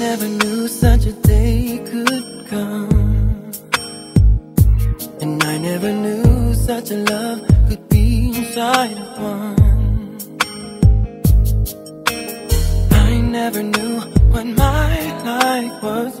never knew such a day could come. And I never knew such a love could be inside of one. I never knew what my life was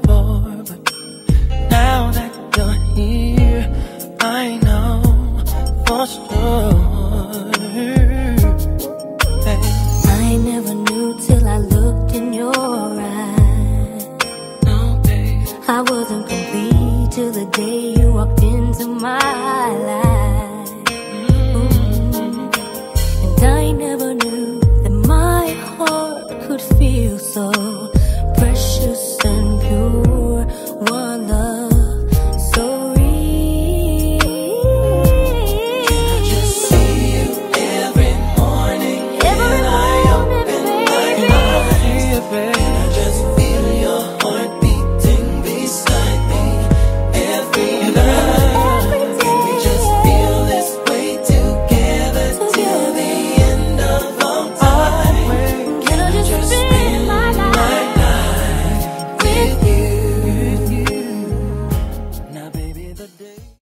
to the day you walked into my life. Ooh. And I never knew that my heart could feel so precious and pure.